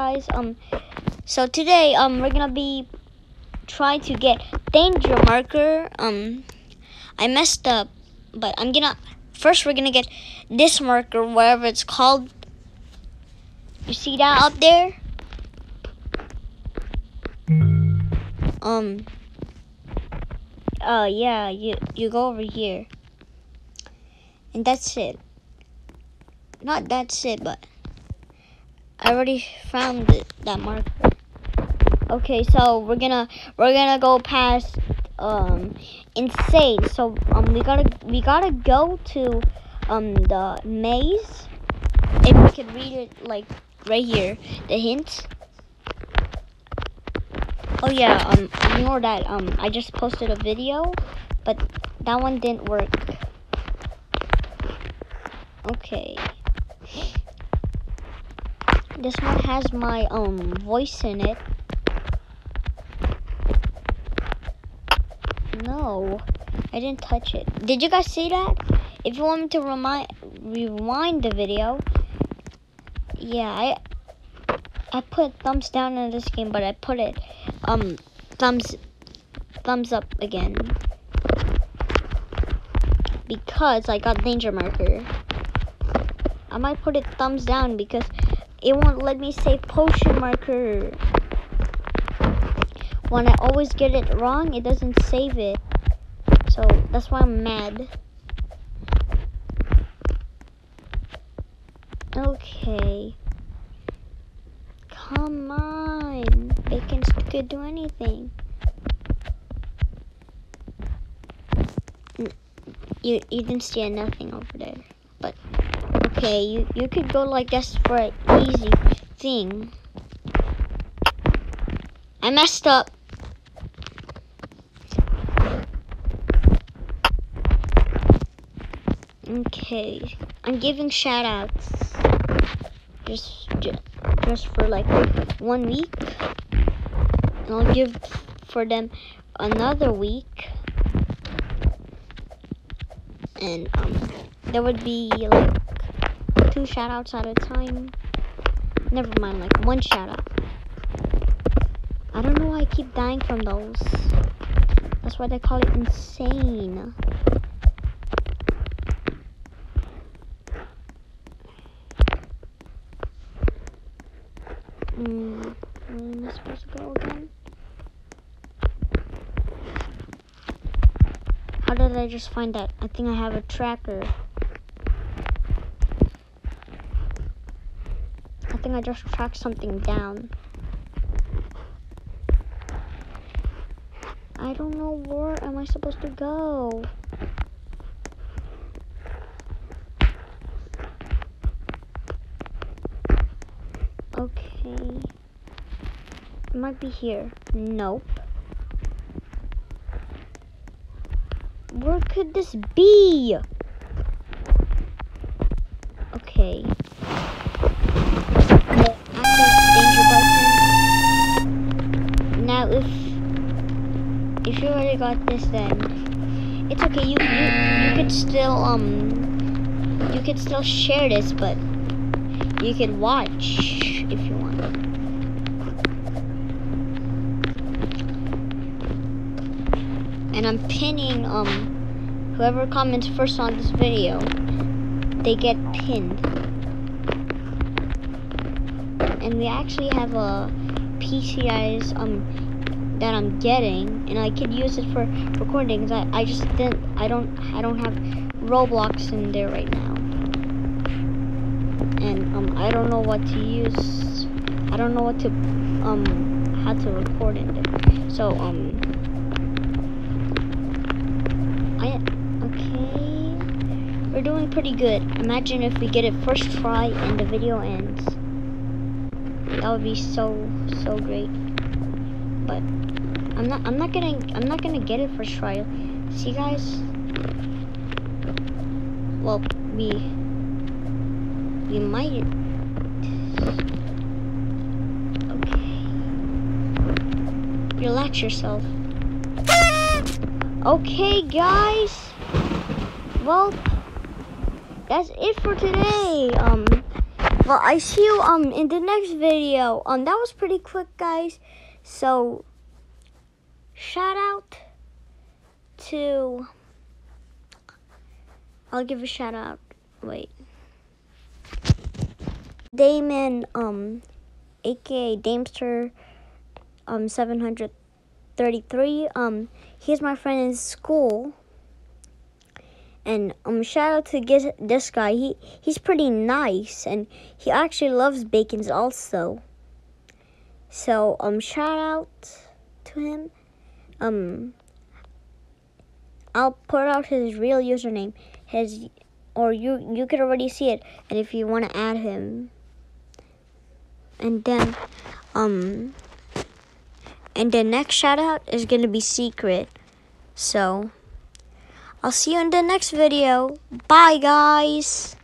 guys. Um, so today um we're gonna be trying to get danger marker. Um, I messed up, but I'm gonna first we're gonna get this marker, whatever it's called. You see that up there? Um. Uh, yeah, you you go over here, and that's it. Not that's it, but I already found it, that marker. Okay, so we're gonna we're gonna go past um insane. So um we gotta we gotta go to um the maze. If we can read it like right here, the hint. Oh yeah, um ignore that. Um I just posted a video, but that one didn't work. Okay. This one has my um voice in it. No, I didn't touch it. Did you guys see that? If you want me to remind rewind the video, yeah, I I put thumbs down in this game, but I put it um thumbs thumbs up again because I got danger marker. I might put it thumbs down because it won't let me say potion marker. When I always get it wrong, it doesn't save it. So that's why I'm mad. Okay. Come on. Bacon could do anything. Mm, you, you didn't see nothing over there. Okay, you, you could go like this for an easy thing. I messed up. Okay, I'm giving shout outs. Just, just, just for like one week. And I'll give for them another week. And um, there would be like two shout outs at a time. Never mind, like one shout out. I don't know why I keep dying from those. That's why they call it insane. Where am I supposed to go again? How did I just find that? I think I have a tracker. Think I just tracked something down. I don't know where am I supposed to go. Okay. It might be here. Nope. Where could this be? Okay. This then. It's okay you you, you could still um you could still share this but you can watch if you want. And I'm pinning um whoever comments first on this video they get pinned. And we actually have a PCI's um that I'm getting, and I could use it for recording. Cause I, I just didn't. I don't. I don't have Roblox in there right now, and um, I don't know what to use. I don't know what to um how to record in there. So um, I okay. We're doing pretty good. Imagine if we get it first try and the video ends. That would be so so great. But I'm not I'm not gonna I'm not gonna get it first try. See guys? Well we we might Okay. Relax yourself. Okay guys. Well that's it for today. Um well, I see you um in the next video. Um, that was pretty quick, guys. So, shout out to. I'll give a shout out. Wait. Damon, um, aka DAMsTeR, um, 733. Um, he's my friend in school. And um, shout out to this guy. He he's pretty nice, and he actually loves bacons also. So um, shout out to him. Um, I'll put out his real username. His or you you could already see it. And if you want to add him, and then um, and the next shout out is gonna be secret. So. I'll see you in the next video. Bye, guys.